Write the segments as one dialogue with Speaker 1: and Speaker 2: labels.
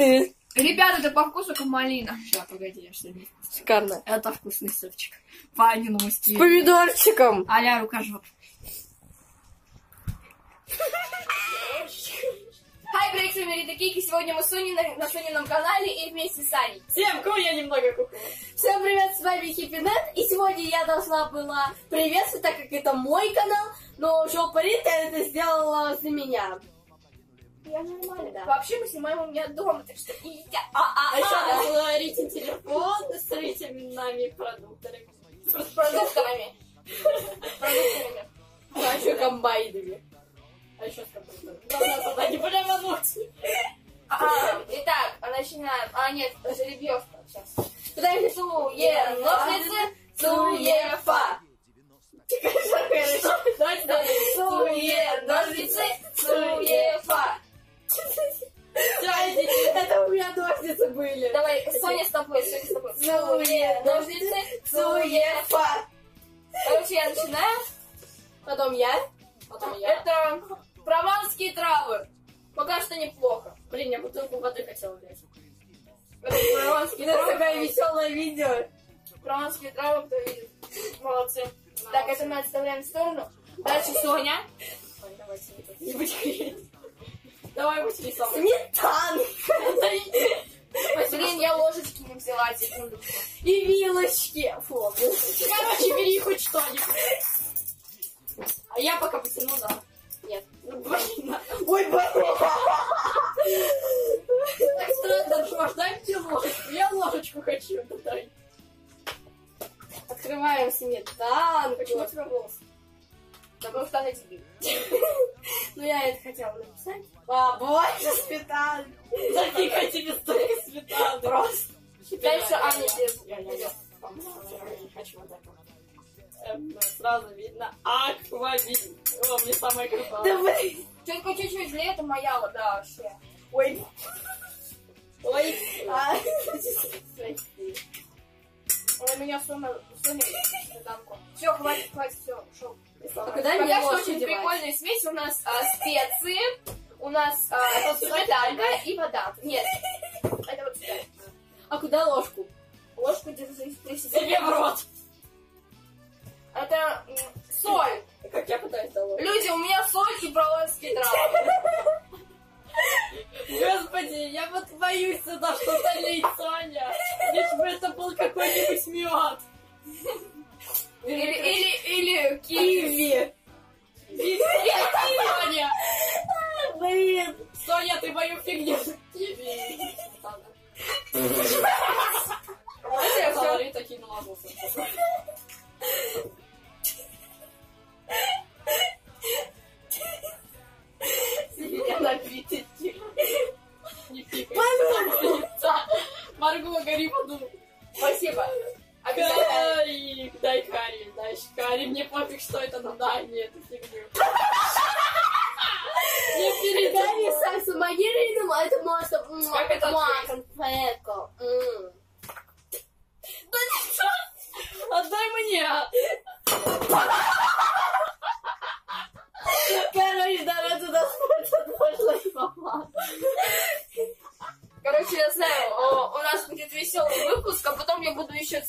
Speaker 1: ты.
Speaker 2: Ребята, это по вкусу как малина.
Speaker 3: Сейчас, погоди, я что-нибудь.
Speaker 1: Шикарно.
Speaker 3: Это вкусный сырчик. По Аниному
Speaker 1: С
Speaker 3: стилю.
Speaker 1: помидорчиком.
Speaker 3: Аля рукожоп.
Speaker 2: Хай, привет, с вами Рита Кики. Сегодня мы с Соней на, на Сонином канале и вместе с Аней.
Speaker 3: Всем ку, я немного куку.
Speaker 1: Всем привет, с вами Хиппинет. И сегодня я должна была приветствовать, так как это мой канал, но Шоу Парита это сделала за меня.
Speaker 2: Я нормально.
Speaker 1: Да.
Speaker 2: Вообще мы снимаем у меня дома, так что и я... А, а,
Speaker 3: А еще
Speaker 2: а,
Speaker 3: надо было Рите телефон с витаминами продуктами.
Speaker 2: с продуктами. Продуктами.
Speaker 1: А еще комбайнами.
Speaker 3: А еще с компьютером. Не.
Speaker 2: А, итак, начинаем. А, нет, жеребьевка. Сейчас. Подожди, суе, ножницы, суефа.
Speaker 3: Давайте дальше.
Speaker 2: Суе, ножницы, суефа.
Speaker 1: Это у меня ножницы были.
Speaker 2: Давай, Соня с тобой, Соня с тобой.
Speaker 1: Суе, ножницы, суефа.
Speaker 2: Короче, я начинаю.
Speaker 1: Потом я.
Speaker 3: Потом я.
Speaker 2: Это прованские травы. Пока что неплохо.
Speaker 3: Блин, я бутылку воды хотела взять.
Speaker 2: Это прованские
Speaker 1: Это
Speaker 2: травы.
Speaker 1: такое веселое видео.
Speaker 2: Прованские травы, кто видит.
Speaker 3: Молодцы.
Speaker 2: Так, это мы отставляем в сторону. Дальше Соня.
Speaker 3: Ой, давайте не будь. Давай будь рисовать.
Speaker 1: Сметан.
Speaker 2: Блин, я ложечки не взяла, секунду.
Speaker 1: И вилочки. Фу.
Speaker 3: Короче, бери хоть что-нибудь. А я пока потяну, да.
Speaker 1: Нет.
Speaker 3: Ну, блин.
Speaker 1: Ой, блин.
Speaker 3: Так странно, Жош, дай мне ложечку. Я ложечку хочу, да дай.
Speaker 1: Открываем сметанку.
Speaker 2: Почему у тебя волос? Потому что она тебе.
Speaker 1: Ну, я это хотела написать. Побольше сметан.
Speaker 3: Зафига тебе столько сметаны.
Speaker 1: Просто.
Speaker 2: Аня
Speaker 3: Я, я, я.
Speaker 2: тебе.
Speaker 3: Я не хочу вот это. Эм, Сразу видно аквавит. О, мне самое
Speaker 1: Да
Speaker 3: крутое.
Speaker 1: блин.
Speaker 2: Только чуть-чуть злее, это моя вот, да, вообще.
Speaker 1: Ой.
Speaker 3: Ой,
Speaker 1: А.
Speaker 2: Ой, меня Соня, Соня. Все, хватит, хватит, все, ушел.
Speaker 1: А куда мне
Speaker 2: Пока что очень
Speaker 1: девать?
Speaker 2: прикольная смесь. У нас а, специи, у нас а, сметанка
Speaker 3: ты мою фигню. Киви. Говори такие наложился.
Speaker 1: Меня напитать.
Speaker 3: Не пикай. Марго, гори аду.
Speaker 2: Спасибо. Обязательно.
Speaker 3: Карри, дай карри, дай карри. Мне пофиг, что это, но дай мне эту фигню. Не передай.
Speaker 1: Дай сальсу магирину, а
Speaker 3: Как это
Speaker 1: ма,
Speaker 3: открыть?
Speaker 1: конфетку. М.
Speaker 3: Отдай мне.
Speaker 1: Короче, давай туда смотрят, пошла и попала.
Speaker 2: Короче, я знаю, у нас будет веселый выпуск, а потом я буду еще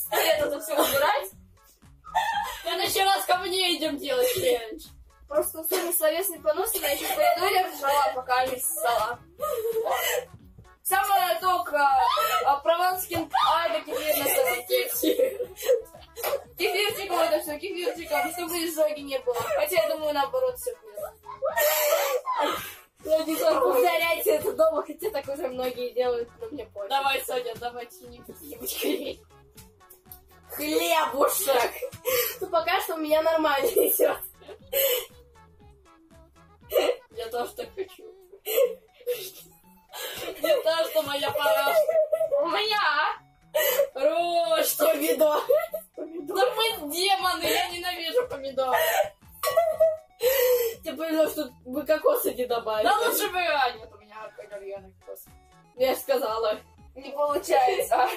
Speaker 2: не было. Хотя я думаю, наоборот, все.
Speaker 1: Я не знаю, повторяйте это дома, хотя так уже многие делают, но мне пофиг.
Speaker 3: Давай, Соня, давай что-нибудь хрень.
Speaker 1: Хлебушек. Ну, пока что у меня нормально идет.
Speaker 3: Я тоже так хочу. Не то, что моя пора.
Speaker 2: У меня
Speaker 3: Рощ,
Speaker 1: Помидор. Не добавили.
Speaker 3: Да лучше бы, а нет, у меня кальяный вкус.
Speaker 1: Я же сказала.
Speaker 2: не получается.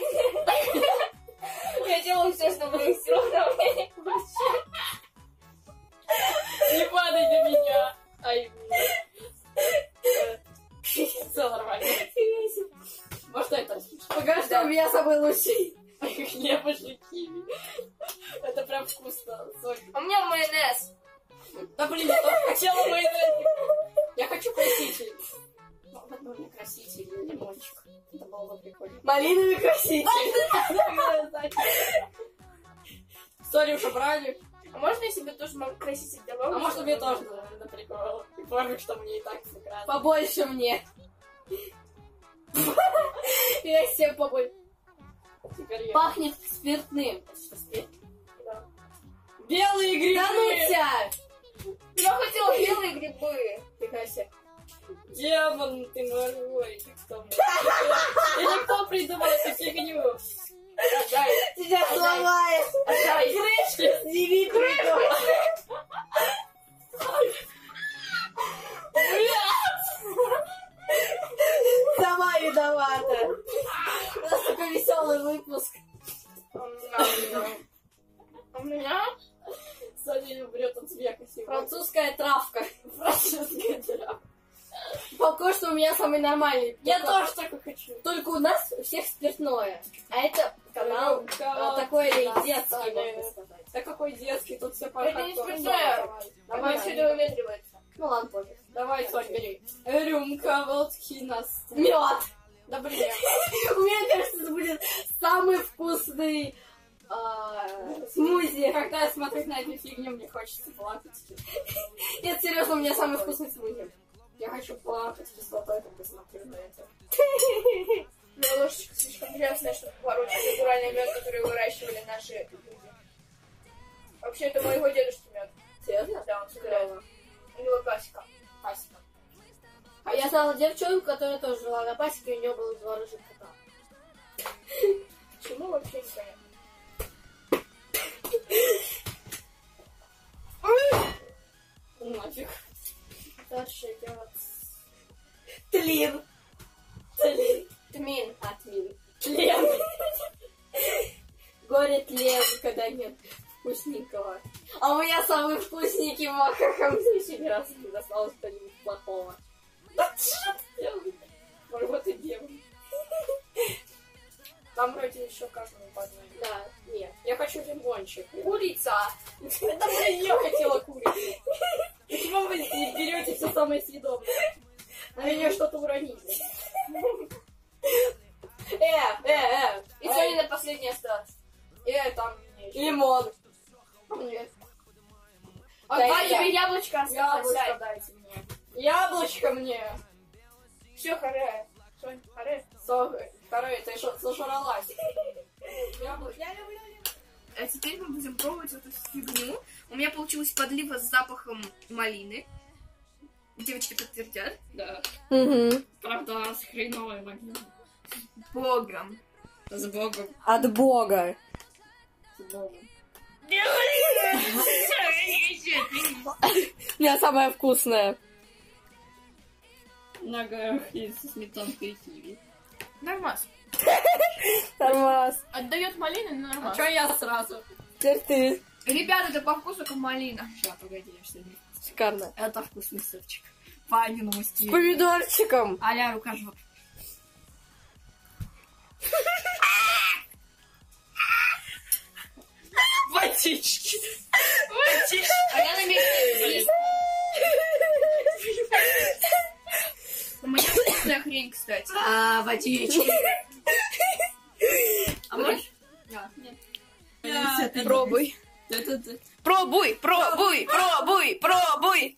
Speaker 2: Я делаю все, чтобы их все равно не
Speaker 3: падай на меня. Ай, Все нормально.
Speaker 1: меня самый лучший.
Speaker 3: Хлебушек киви. Это прям вкусно. Соль.
Speaker 2: А у меня майонез.
Speaker 3: Да блин, я хотела майонез. Хочу краситель. Лимончик. Это было бы прикольно.
Speaker 1: Малиновый краситель.
Speaker 3: Соли уже брали.
Speaker 2: А можно я себе тоже могу краситель добавить?
Speaker 3: А может мне тоже, на прикол. И пофиг, что мне и так сыграть.
Speaker 1: Побольше мне. Я себе побольше. Пахнет спиртным.
Speaker 3: Белые грибы!
Speaker 1: Да ну тебя!
Speaker 2: Я хотела белые грибы.
Speaker 1: Фига себе.
Speaker 3: Демон ты морой. Ты кто мне? Или кто придумал эту фигню?
Speaker 2: Отдай.
Speaker 1: Тебя сломает.
Speaker 2: Отдай.
Speaker 1: Крышка сними придурок. Сама виновата. У нас такой веселый выпуск.
Speaker 2: У меня
Speaker 1: Французская травка.
Speaker 3: Французская травка.
Speaker 1: Пока что у меня самый нормальный.
Speaker 3: Я тоже такой хочу.
Speaker 1: Только у нас у всех спиртное. А это канал а, такой детский, можно сказать.
Speaker 3: Да какой детский, тут все по
Speaker 2: Это не спиртное.
Speaker 3: Давай,
Speaker 2: давай, сюда выветривается.
Speaker 1: Ну ладно, пофиг.
Speaker 3: давай, Сонь, бери. Рюмка водки на стол.
Speaker 1: Мед.
Speaker 3: Да блин.
Speaker 1: У меня кажется, это будет самый вкусный смузи.
Speaker 3: Когда я смотрю на эту фигню, мне хочется плакать.
Speaker 1: Нет, серьезно, у меня самый вкусный смузи.
Speaker 3: Я хочу плакать кислотой, когда смотрю на это.
Speaker 2: Но ложечка слишком грязная, чтобы порочить натуральный мед, который выращивали наши люди. Вообще, это моего дедушки мед.
Speaker 1: Серьезно?
Speaker 2: Да, он собирает. У него пасека.
Speaker 3: Пасека.
Speaker 1: А я знала девчонку, которая тоже жила на пасеке, у нее было два рыжих Тлин. Тлин.
Speaker 2: Тмин.
Speaker 1: Отмин.
Speaker 3: Член.
Speaker 1: Горе тлен, когда нет вкусненького. А у меня самый вкусненький макахан. В следующий раз не досталось что-нибудь плохого.
Speaker 3: Да что ты делаешь? Вот и демон. Там вроде еще каждому по одной.
Speaker 1: Да, нет.
Speaker 3: Я хочу лимончик.
Speaker 2: Курица.
Speaker 3: Это, я хотела курицу. Почему вы берете все самое съедобное? На меня что-то уронили.
Speaker 1: Э, э, э.
Speaker 2: И Соня на последний осталось.
Speaker 3: Э, там.
Speaker 1: Лимон.
Speaker 3: Нет.
Speaker 1: Дай
Speaker 2: А
Speaker 1: я.
Speaker 2: тебе яблочко осталось.
Speaker 3: Яблочко дайте мне. Яблочко мне.
Speaker 2: Все, харе. Харе.
Speaker 3: Второе, ты зажралась? Яблочко.
Speaker 2: А теперь мы будем пробовать эту фигню. У меня получилась подлива с запахом малины. Девочки подтвердят.
Speaker 3: Да.
Speaker 1: Угу.
Speaker 3: Правда, с хреновой могилой.
Speaker 2: Богом.
Speaker 3: С Богом.
Speaker 1: От бога.
Speaker 3: С Богом.
Speaker 1: У меня самое вкусное.
Speaker 3: На горах есть сметанка и киви.
Speaker 2: Нормас.
Speaker 1: Тормоз.
Speaker 2: Отдает малины, но
Speaker 3: А
Speaker 2: нормас.
Speaker 3: чё я сразу?
Speaker 1: Теперь ты.
Speaker 2: Ребята, это по вкусу как малина.
Speaker 3: Сейчас, погоди, я что не...
Speaker 1: Шикарно.
Speaker 3: Это вкусный сырчик. По Аниному
Speaker 1: С
Speaker 3: стилю.
Speaker 1: помидорчиком.
Speaker 3: А-ля рукожоп. Водички. Водички.
Speaker 2: А я намерена есть. У меня вкусная хрень, кстати.
Speaker 3: А, водички. А можешь?
Speaker 2: Да, нет.
Speaker 3: Пробуй.
Speaker 2: Пробуй, пробуй, пробуй, пробуй.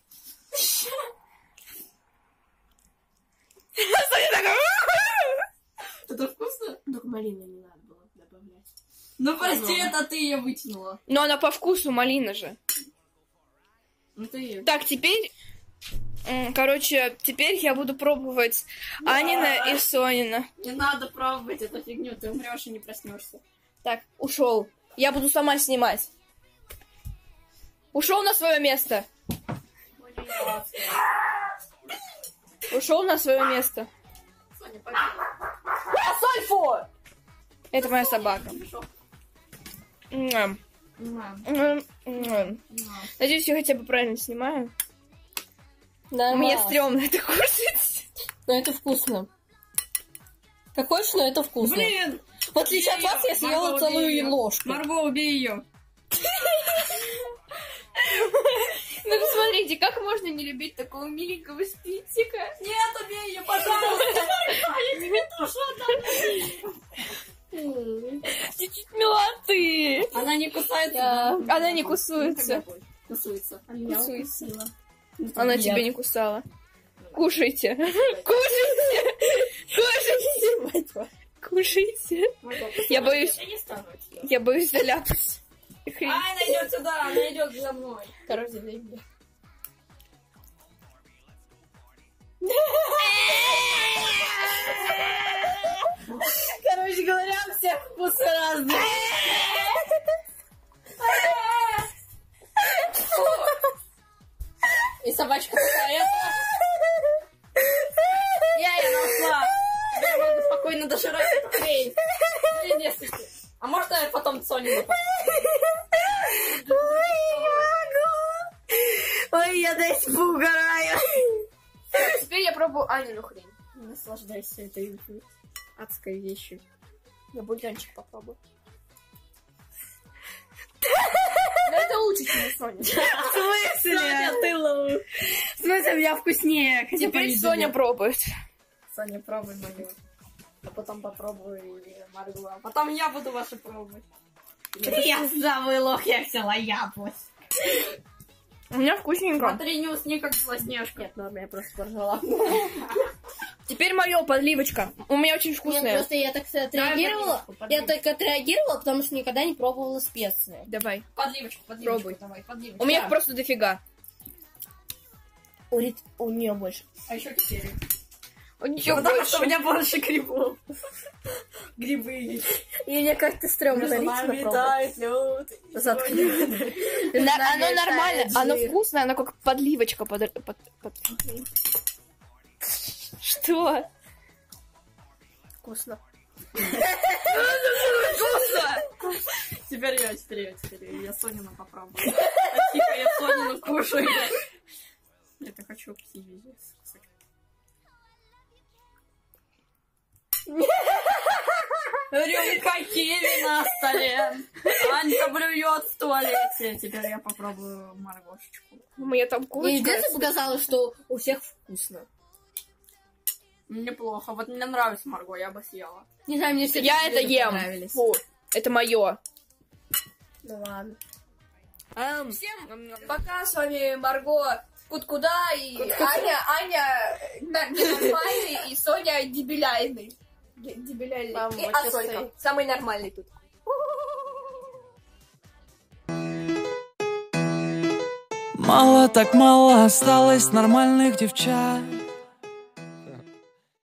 Speaker 3: Это вкусно?
Speaker 1: Только малины не надо было добавлять.
Speaker 3: Ну, прости, это ты ее вытянула.
Speaker 2: Но она по вкусу малина же.
Speaker 3: Ну.
Speaker 2: Так, теперь... Короче, теперь я буду пробовать Анина и Сонина.
Speaker 3: Не надо пробовать эту фигню, ты умрешь и не проснешься.
Speaker 2: Так, ушел. Я буду сама снимать. Ушел на свое место. Ушел на свое место.
Speaker 3: Соня.
Speaker 1: Сольфо!
Speaker 2: Это моя собака. Надеюсь, я хотя бы правильно снимаю.
Speaker 1: Да,
Speaker 2: Мне стрёмно это кушать.
Speaker 1: Но это вкусно. Как хочешь, но это вкусно.
Speaker 3: Блин,
Speaker 1: В отличие от вас, я съела целую
Speaker 3: её.
Speaker 1: ложку.
Speaker 3: Марго, убей ее.
Speaker 2: Посмотрите, как можно не любить такого миленького спицика?
Speaker 3: Нет, убей ее, пожалуйста.
Speaker 2: Чуть-чуть милоты.
Speaker 3: Она не кусается.
Speaker 2: Она не кусается.
Speaker 3: Кусается.
Speaker 2: Кусается.
Speaker 3: Ну,
Speaker 2: Она тебя не кусала. Кушайте. Кушайте. Кушайте. Кушайте. Я боюсь,
Speaker 3: Я
Speaker 2: я боюсь заляпать.
Speaker 3: Ай, она идет сюда, она идет за мной.
Speaker 2: Короче, заебли.
Speaker 1: Короче говоря, у всех вкусы разные.
Speaker 3: И собачка такая. Я ее нашла. Я могу спокойно дожрать эту хрень. А может я потом Соню нападу?
Speaker 1: Ой, я до сих пор угораю.
Speaker 2: Теперь я пробую Анину хрень.
Speaker 3: Наслаждайся этой адской вещью.
Speaker 2: Я бульончик попробую. Но это лучше, чем у Сони.
Speaker 1: В смысле? ты лову. В смысле, меня вкуснее. хотя
Speaker 2: Теперь. Соня пробует.
Speaker 3: Соня, пробуй мою. А потом попробуй Марго. А потом я буду ваши пробовать.
Speaker 1: Я самый лох, я взяла яблочко.
Speaker 2: У меня вкусненько.
Speaker 3: Смотри, не усни, как белоснежка.
Speaker 1: Нет, ладно, я просто поржала.
Speaker 2: Теперь мое подливочка. У меня очень
Speaker 1: Нет,
Speaker 2: вкусная.
Speaker 1: просто я так отреагировала. Я так отреагировала, потому что никогда не пробовала специи.
Speaker 2: Давай.
Speaker 3: Подливочку, подливочку.
Speaker 2: Пробуй.
Speaker 3: Давай, подливочку.
Speaker 2: У меня
Speaker 3: Да.
Speaker 2: их просто дофига.
Speaker 1: У, Рит... у нее больше.
Speaker 3: А еще кефири.
Speaker 2: Ничего
Speaker 3: Потому
Speaker 2: больше.
Speaker 3: что у меня больше грибов. Грибы есть.
Speaker 1: И мне как-то стрёмно
Speaker 3: Между нами
Speaker 1: попробовать.
Speaker 3: тает лед.
Speaker 1: Заткни.
Speaker 2: На- оно нормально, оно вкусное, оно как подливочка под... Что?
Speaker 1: Вкусно.
Speaker 3: Теперь я, теперь я, теперь я. Я Сонину попробую. Тихо, я Сонину кушаю. Это хочу киви Рюмка киви на столе. Анька блюет в туалете. Теперь я попробую маргошечку.
Speaker 2: У меня там
Speaker 1: И
Speaker 2: курочка.
Speaker 1: где ты показала, что у всех вкусно?
Speaker 3: Неплохо. Вот мне нравится Марго, я бы съела.
Speaker 1: Не знаю, мне все
Speaker 2: Я это ем. Фу, это мое.
Speaker 1: Ну ладно.
Speaker 2: Всем пока, с вами Марго Куткуда и Аня, Аня ненормальный и Соня дебиляйный. Де- Дебиляйный.
Speaker 1: Мам,
Speaker 2: И
Speaker 1: вот
Speaker 2: а
Speaker 1: щас
Speaker 2: Солька,
Speaker 1: стоит.
Speaker 2: самый нормальный тут.
Speaker 4: Мало так мало осталось нормальных девчат